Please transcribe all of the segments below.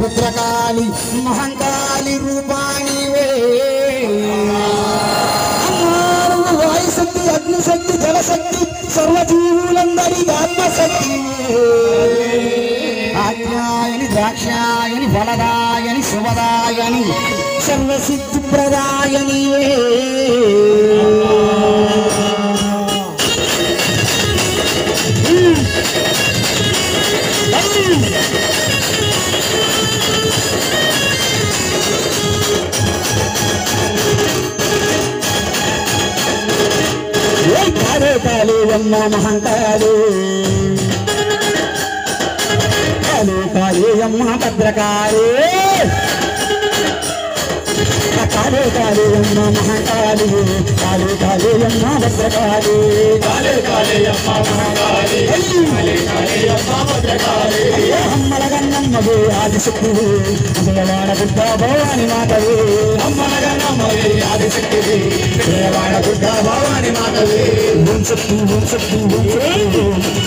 భద్రకాళి మహంకాళి రూపాణి వాయుశక్తి అగ్నిశక్తి జలశక్తి సర్వజీవులందరి ఆత్మశక్తి. ఆజ్ఞాయని ద్రాక్షాయని ఫలదాయని శుభదాయని సర్వసిద్ధి ప్రదాయని. కాలే అమ్మ మహంకాళి కాలే కాలే అమ్మ భద్రకాళి. కాలే కాలే అమ్మ మహంకాళి. కాలే కాలే అమ్మ భద్రకాళి. కాలే కాలే అమ్మ మహాకాళి కాలే కాలే అమ్మ భద్రకాళి అమ్మల గన్నమ్మవే ఆదిశక్తివి అమ్మలవాడ బుద్ధ భవాని మాతవే అమ్మనగా నమ్మవే ఆదిశక్తివి దేవాడ బుద్ధ భవాని మాతవే ఓం శక్తి ఓం శక్తి ఓం శక్తి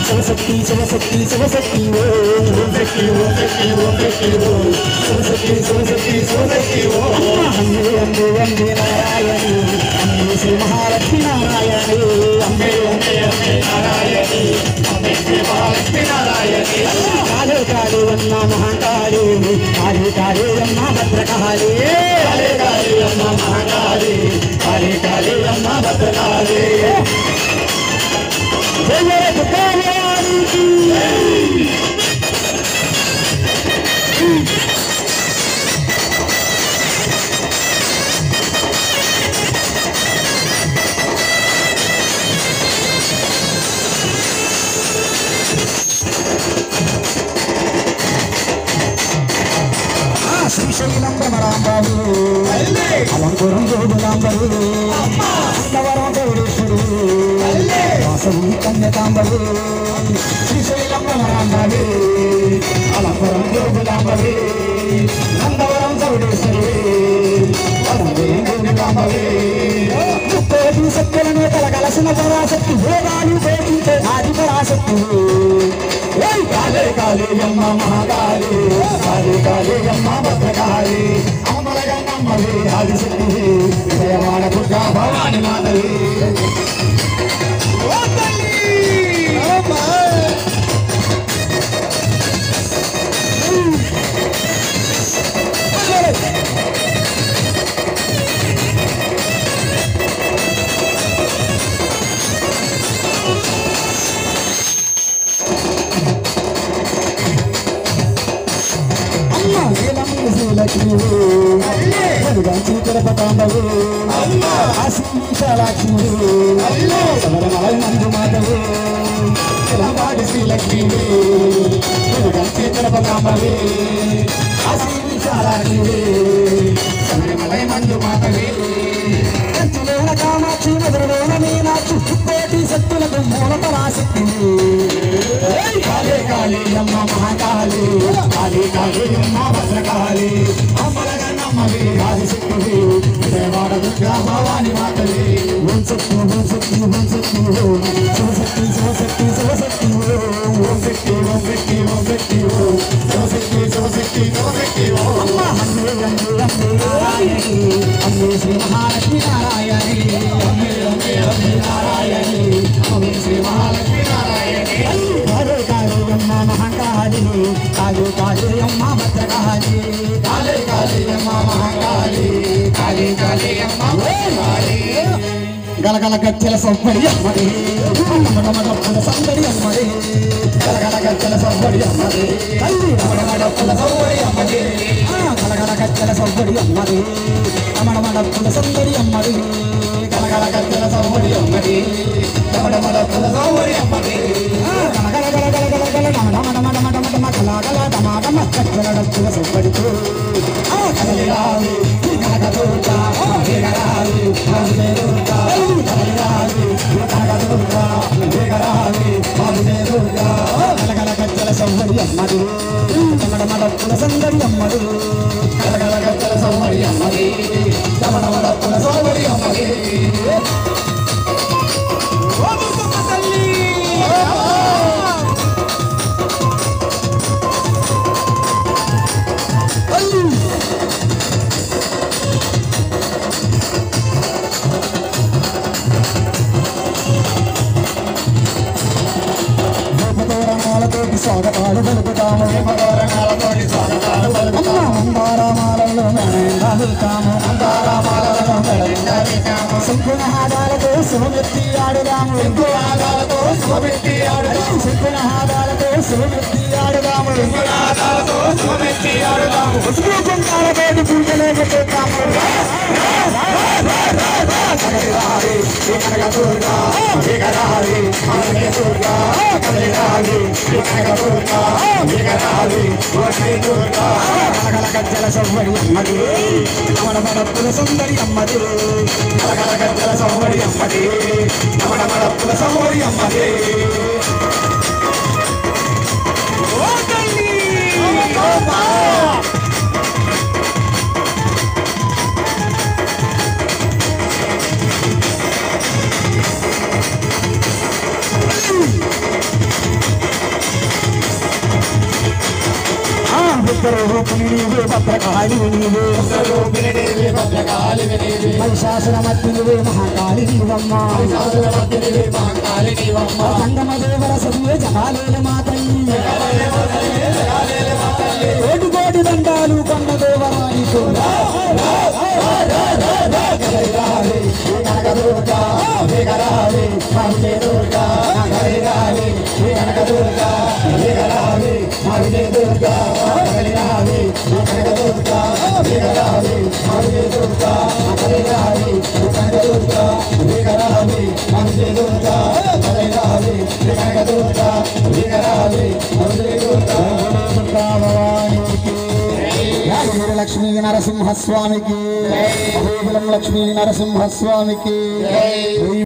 శివశక్తి శివశక్తి శివశక్తి ఓం ఓం శక్తి ఓం శక్తి ఓం శక్తి ఓం శివశక్తి శివశక్తి శివశక్తి ఓం అమ్మే అమ్మే అమ్మే నారాయణి అమ్మే శ్రీ మహాలక్ష్మి నారాయణి అమ్మే అమ్మే అమ్మే నారాయణి అమ్మే శ్రీ మహాలక్ష్మి నారాయణి కాళే కాళే అమ్మ మహాకాళి కాళే కాళే అమ్మ భద్రకాళి కాలే కాలే అమ్మ మహాకాళి ఆ భ్రమరాంబాబు అలంపురం గోగులాంబరు అన్నవరం గౌడేశ్వరు వాసవి కన్యకాంబరు శ్రీశైలం భ్రమరాంబాబు అలంపురం గోగులాంబరు నందవరం గౌడేశ్వరు వరంగల్ గోగులాంబరు ముక్కోటి శక్తులను కలగలసిన పరాశక్తి వేదాలు వేదించే ఆది పరాశక్తి అమ్మ మహాకాళి కాలే కాలే అమ్మ భద్రకాళి అమ్మలగా నమ్మవే ఆదిశక్తివి దేవాడ బుద్ధ భవాని మాతవే నీలమ్మ తిరుపతాంబవు ఆశీషాలక్ష్మి సమరమల మంజు మాధవు తెలంగాణ శ్రీలక్ష్మి మరుగంచి తిరుపతాంబవి ఆశీర్వించాలని సమరమలై మంజు మాతవే దేవాడ దుర్గా భవాని మాతవి ఓం శక్తి ఓం శక్తి ఓం శక్తి ఓం శివశక్తి శివశక్తి శివశక్తి ఓం ఓం శక్తి ఓం శక్తి ఓం శక్తి ఓం శివశక్తి శివశక్తి శివశక్తి ఓం అమ్మ అమ్మే అమ్మే అమ్మే నారాయణి అమ్మే శ్రీ మహాలక్ష్మి నారాయణి అమ్మే అమ్మే అమ్మే నారాయణి అమ్మే శ్రీ మహాలక్ష్మి నారాయణి కాళే కాళే అమ్మ మహాకాళి కాళే కాళే అమ్మ భద్రకాళి కాళీ గలగల గచ్చల సౌకర్య అమ్మడి మడమడప్పుల సందడి అమ్మడి గలగల గచ్చల సవ్వడి అమ్మది తల్లి మడమడప్పుల సవ్వడి అమ్మది గలగల గచ్చల సౌకర్య అమ్మడి మడమడప్పుల సందడి అమ్మడి గలగల గచ్చల సవ్వడి అమ్మది మడమడప్పుల సవ్వడి అమ్మది ఆ కనకదుర్గ శంకునహాదాలతో శివమెత్తి ఆడుదాము శంకునాదాలతో శివమెత్తి ఆడుదాము శంకునహాదాలతో శివమెత్తి ఆడుదాము శంకునాదాలతో శివమెత్తి ఆడుదాము పూజలు పూజలేక చేద్దాము కనక దుర్గా విగరాలి మనకి దుర్గా కదలిరాలి ఈ కనక దుర్గా విగరాలి ఓటి దుర్గా కలకల గజ్జల సవ్వడి అమ్మది మన మనప్పుల సుందరి అమ్మది కలకల గజ్జల సౌవడి అమ్మది నమన మడప్పుల సౌవడి అమ్మది ఆ బిడ్డలు రూపుని నీవే భద్రకాళి నీవే రూపిణి నీవే మహాకాళి నీవమ్మ సంగమ దేవర జగాలేల కోటి కోటి దండాలు కొండ దేవరాయి దుర్గా విగరాలి దుర్గా కదలిరాలి విగరాలి విగరాలి మనకి దుర్గా కనక దుర్గా మనకి దుర్గా కనక దుర్గా మనకి దుర్గా లక్ష్మీ నరసింహస్వామికి లక్ష్మీ నరసింహస్వామికి